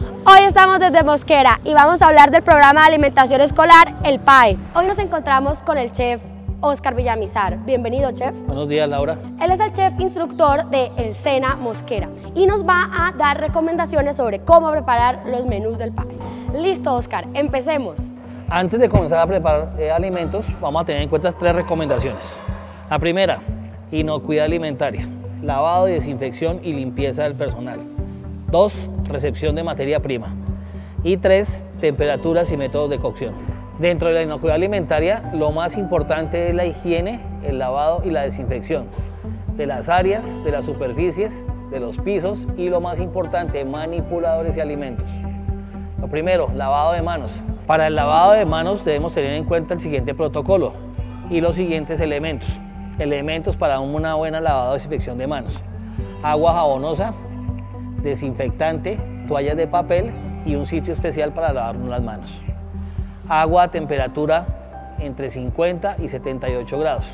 Hoy estamos desde Mosquera y vamos a hablar del programa de alimentación escolar, el PAE. Hoy nos encontramos con el chef Oscar Villamizar. Bienvenido, chef. Buenos días, Laura. Él es el chef instructor de El Sena Mosquera y nos va a dar recomendaciones sobre cómo preparar los menús del PAE. Listo, Oscar, empecemos. Antes de comenzar a preparar eh, alimentos, vamos a tener en cuenta tres recomendaciones. La primera, inocuidad alimentaria, lavado, desinfección y limpieza del personal. Dos, recepción de materia prima. Y tres, temperaturas y métodos de cocción. Dentro de la inocuidad alimentaria, lo más importante es la higiene, el lavado y la desinfección de las áreas, de las superficies, de los pisos y lo más importante, manipuladores y alimentos. Lo primero, lavado de manos. Para el lavado de manos debemos tener en cuenta el siguiente protocolo y los siguientes elementos. Elementos para una buena lavado y desinfección de manos. Agua jabonosa, desinfectante, toallas de papel y un sitio especial para lavarnos las manos. Agua a temperatura entre 50 y 78 grados.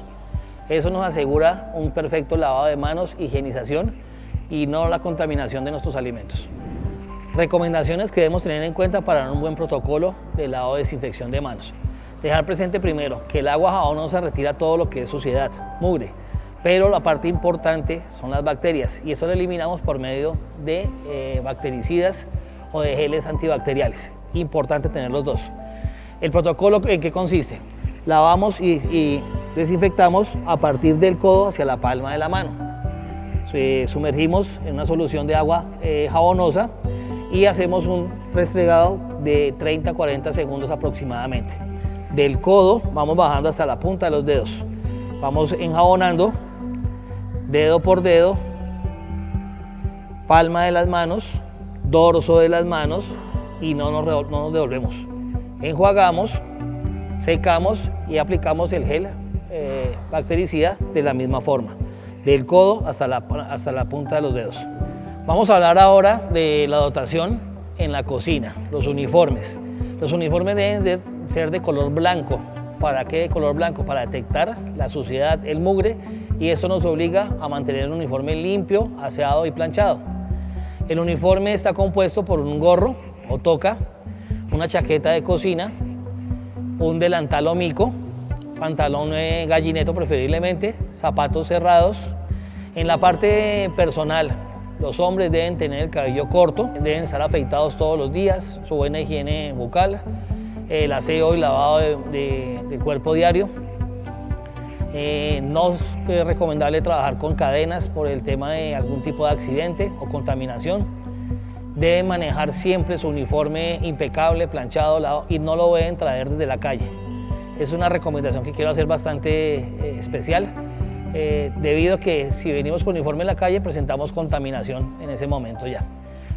Eso nos asegura un perfecto lavado de manos, higienización y no la contaminación de nuestros alimentos. Recomendaciones que debemos tener en cuenta para un buen protocolo de lavado de desinfección de manos. Dejar presente primero que el agua jabonosa retira todo lo que es suciedad, mugre, pero la parte importante son las bacterias y eso lo eliminamos por medio de eh, bactericidas o de geles antibacteriales. Importante tener los dos. El protocolo en qué consiste? Lavamos y, desinfectamos a partir del codo hacia la palma de la mano. sumergimos en una solución de agua eh, jabonosa y hacemos un restregado de 30 a 40 segundos aproximadamente. Del codo vamos bajando hasta la punta de los dedos. Vamos enjabonando dedo por dedo, palma de las manos, dorso de las manos y no nos, no nos devolvemos. Enjuagamos, secamos y aplicamos el gel eh, bactericida de la misma forma, del codo hasta la, hasta la punta de los dedos. Vamos a hablar ahora de la dotación en la cocina, los uniformes. Los uniformes deben ser de color blanco. ¿Para qué de color blanco? Para detectar la suciedad, el mugre y eso nos obliga a mantener el uniforme limpio, aseado y planchado. El uniforme está compuesto por un gorro o toca, una chaqueta de cocina, un delantal o mico, pantalón eh, gallineto preferiblemente, zapatos cerrados. En la parte personal, los hombres deben tener el cabello corto, deben estar afeitados todos los días, su buena higiene bucal, el aseo y lavado de cuerpo diario, eh, no es recomendable trabajar con cadenas por el tema de algún tipo de accidente o contaminación. Deben manejar siempre su uniforme impecable, planchado, y no lo deben traer desde la calle. Es una recomendación que quiero hacer bastante eh, especial, eh, debido a que si venimos con uniforme en la calle presentamos contaminación en ese momento ya.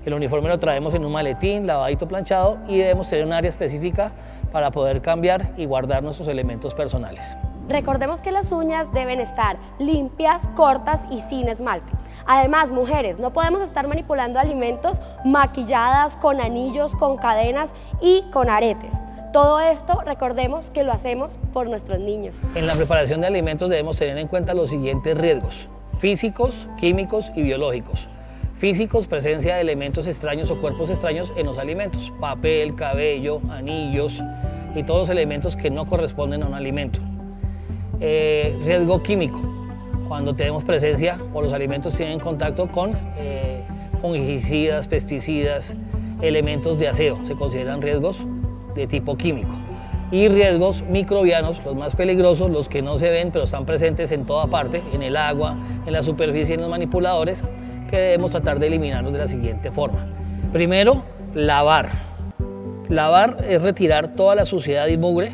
El uniforme lo traemos en un maletín, lavadito, planchado y debemos tener un área específica para poder cambiar y guardar nuestros elementos personales. Recordemos que las uñas deben estar limpias, cortas y sin esmalte. Además, mujeres, no podemos estar manipulando alimentos maquilladas con anillos, con cadenas y con aretes. Todo esto, recordemos que lo hacemos por nuestros niños. En la preparación de alimentos debemos tener en cuenta los siguientes riesgos, físicos, químicos y biológicos. Físicos, presencia de elementos extraños o cuerpos extraños en los alimentos, papel, cabello, anillos y todos los elementos que no corresponden a un alimento. Eh, riesgo químico, cuando tenemos presencia o los alimentos tienen contacto con eh, fungicidas, pesticidas, elementos de aseo, se consideran riesgos de tipo químico. Y riesgos microbianos, los más peligrosos, los que no se ven pero están presentes en toda parte, en el agua, en la superficie, en los manipuladores, que debemos tratar de eliminarlos de la siguiente forma. Primero, lavar. Lavar es retirar toda la suciedad y mugre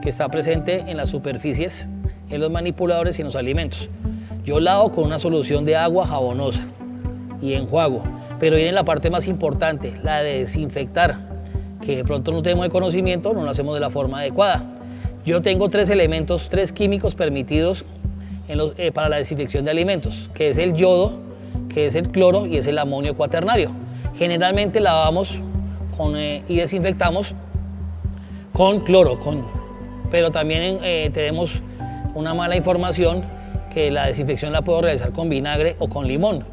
que está presente en las superficies en los manipuladores y en los alimentos. Yo lavo con una solución de agua jabonosa y enjuago, pero viene la parte más importante, la de desinfectar, que de pronto no tenemos el conocimiento, no lo hacemos de la forma adecuada. Yo tengo tres elementos, tres químicos permitidos eh, para la desinfección de alimentos, que es el yodo, que es el cloro y es el amonio cuaternario. Generalmente lavamos eh, y desinfectamos con cloro, con, pero también eh, tenemos una mala información que la desinfección la puedo realizar con vinagre o con limón.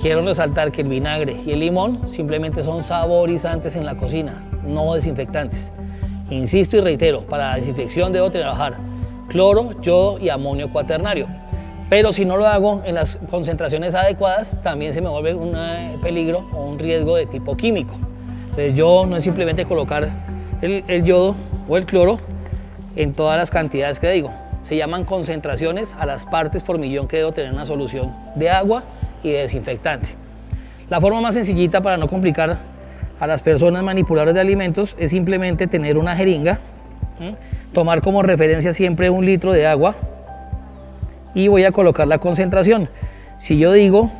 quiero resaltar que el vinagre y el limón simplemente son saborizantes en la cocina, no desinfectantes. Insisto y reitero, para la desinfección debo trabajar cloro, yodo y amonio cuaternario. Pero si no lo hago en las concentraciones adecuadas, también se me vuelve un eh, peligro o un riesgo de tipo químico. Entonces yo no es simplemente colocar el, el yodo o el cloro en todas las cantidades que digo. Se llaman concentraciones a las partes por millón que debo tener una solución de agua y de desinfectante. La forma más sencillita para no complicar a las personas manipuladoras de alimentos es simplemente tener una jeringa, tomar como referencia siempre un litro de agua y voy a colocar la concentración. Si yo digo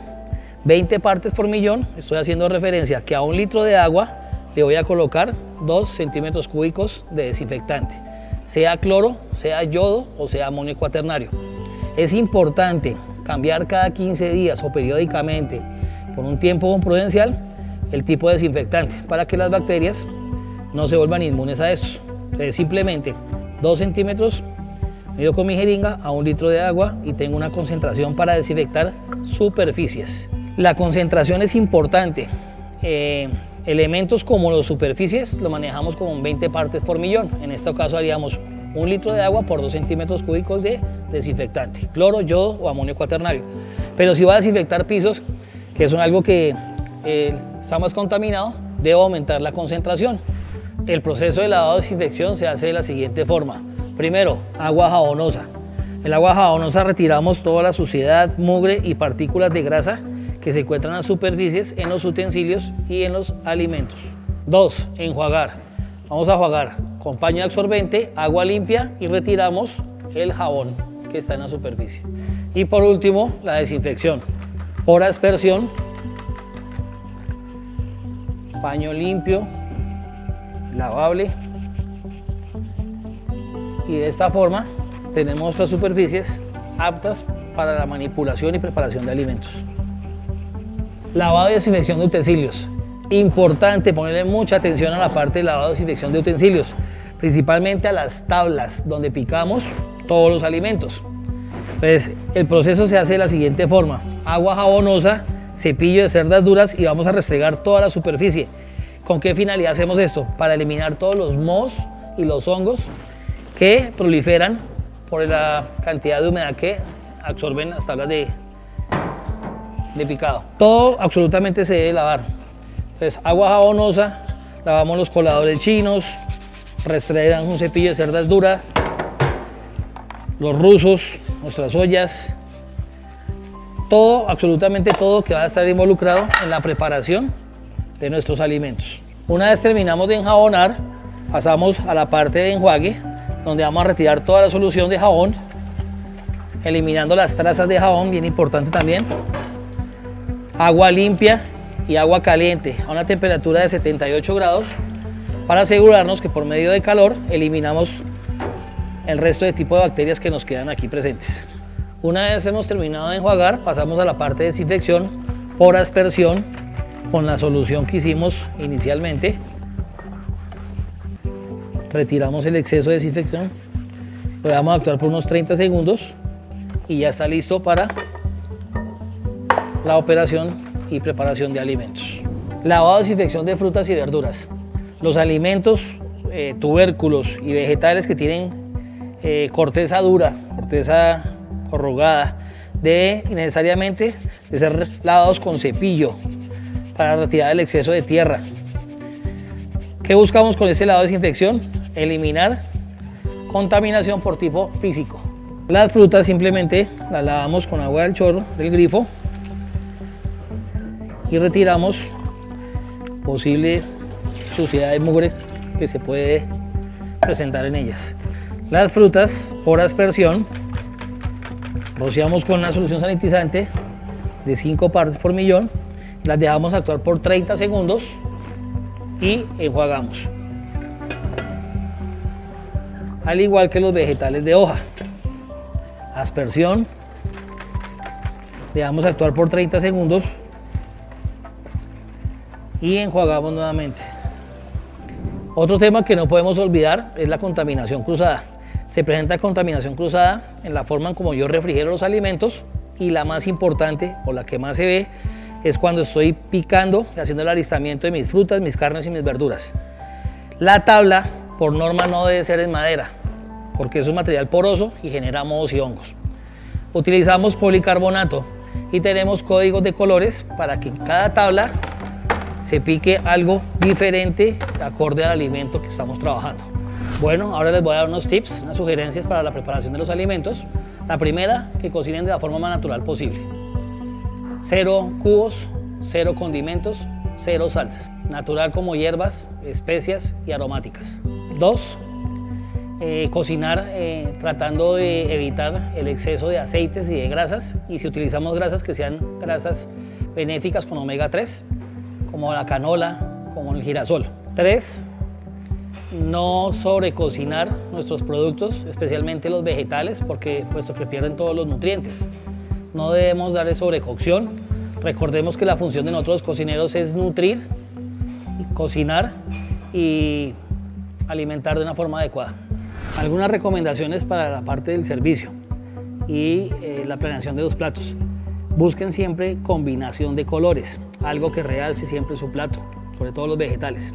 20 partes por millón, estoy haciendo referencia que a un litro de agua le voy a colocar 2 centímetros cúbicos de desinfectante, sea cloro, sea yodo o sea amonio cuaternario. Es importante cambiar cada 15 días o periódicamente por un tiempo prudencial el tipo de desinfectante para que las bacterias no se vuelvan inmunes a esto. Entonces, simplemente 2 centímetros mido con mi jeringa a un litro de agua y tengo una concentración para desinfectar superficies. La concentración es importante. Eh, elementos como las superficies lo manejamos como 20 partes por millón. En este caso haríamos un litro de agua por 2 centímetros cúbicos de desinfectante, cloro, yodo o amonio cuaternario. Pero si va a desinfectar pisos, que son algo que eh, está más contaminado, debo aumentar la concentración. El proceso de lavado de desinfección se hace de la siguiente forma. Primero, agua jabonosa. El agua jabonosa retiramos toda la suciedad, mugre y partículas de grasa que se encuentran en las superficies, en los utensilios y en los alimentos. Dos, enjuagar. Vamos a enjuagar con paño absorbente, agua limpia y retiramos el jabón que está en la superficie. Y por último, la desinfección. Por aspersión, paño limpio, lavable. Y de esta forma tenemos nuestras superficies aptas para la manipulación y preparación de alimentos. Lavado y desinfección de utensilios. Importante ponerle mucha atención a la parte de lavado y desinfección de utensilios principalmente a las tablas donde picamos todos los alimentos. El proceso se hace de la siguiente forma: agua jabonosa, cepillo de cerdas duras y vamos a restregar toda la superficie. ¿Con qué finalidad hacemos esto? Para eliminar todos los mohos y los hongos que proliferan por la cantidad de humedad que absorben las tablas de, de picado. Todo absolutamente se debe lavar. Entonces, agua jabonosa, lavamos los coladores chinos, restregan un cepillo de cerdas dura, los rusos, nuestras ollas, todo, absolutamente todo que va a estar involucrado en la preparación de nuestros alimentos. Una vez terminamos de enjabonar, pasamos a la parte de enjuague, donde vamos a retirar toda la solución de jabón, eliminando las trazas de jabón, bien importante también. Agua limpia y agua caliente a una temperatura de 78 grados para asegurarnos que por medio de calor eliminamos el resto de tipo de bacterias que nos quedan aquí presentes. Una vez hemos terminado de enjuagar, pasamos a la parte de desinfección por aspersión con la solución que hicimos inicialmente. Retiramos el exceso de desinfección, lo a actuar por unos 30 segundos y ya está listo para la operación y preparación de alimentos. Lavado de desinfección de frutas y verduras. Los alimentos, eh, tubérculos y vegetales que tienen eh, corteza dura, corteza corrugada, de necesariamente ser lavados con cepillo para retirar el exceso de tierra. ¿Qué buscamos con ese lavado de desinfección? Eliminar contaminación por tipo físico. Las frutas simplemente las lavamos con agua del chorro del grifo y retiramos posible suciedad de mugre que se puede presentar en ellas. Las frutas por aspersión rociamos con una solución sanitizante de 5 partes por millón, las dejamos actuar por 30 segundos y enjuagamos. Al igual que los vegetales de hoja. Aspersión, dejamos actuar por 30 segundos y enjuagamos nuevamente. Otro tema que no podemos olvidar es la contaminación cruzada. Se presenta contaminación cruzada en la forma en como yo refrigero los alimentos y la más importante o la que más se ve es cuando estoy picando y haciendo el alistamiento de mis frutas, mis carnes y mis verduras. La tabla, por norma, no debe ser en madera, porque es un material poroso y genera mohos y hongos. Utilizamos policarbonato y tenemos códigos de colores para que cada tabla se pique algo diferente acorde al alimento que estamos trabajando. Bueno, ahora les voy a dar unos tips, unas sugerencias para la preparación de los alimentos. La primera, que cocinen de la forma más natural posible. Cero cubos, cero condimentos, cero salsas. Natural como hierbas, especias y aromáticas. Dos, eh, cocinar eh, tratando de evitar el exceso de aceites y de grasas y si utilizamos grasas que sean grasas benéficas con omega 3 como la canola, como el girasol. Tres, no sobrecocinar nuestros productos, especialmente los vegetales, porque puesto que pierden todos los nutrientes. No debemos darle sobrecocción. Recordemos que la función de nosotros cocineros es nutrir, cocinar y alimentar de una forma adecuada. Algunas recomendaciones para la parte del servicio y eh, la planeación de los platos. Busquen siempre combinación de colores, algo que realce siempre su plato, sobre todo los vegetales.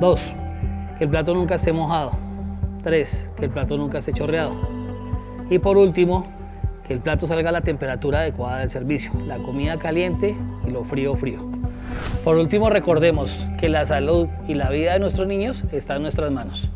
Dos, que el plato nunca esté mojado. Tres, que el plato nunca esté chorreado. Y por último, que el plato salga a la temperatura adecuada del servicio, la comida caliente y lo frío frío. Por último, recordemos que la salud y la vida de nuestros niños está en nuestras manos.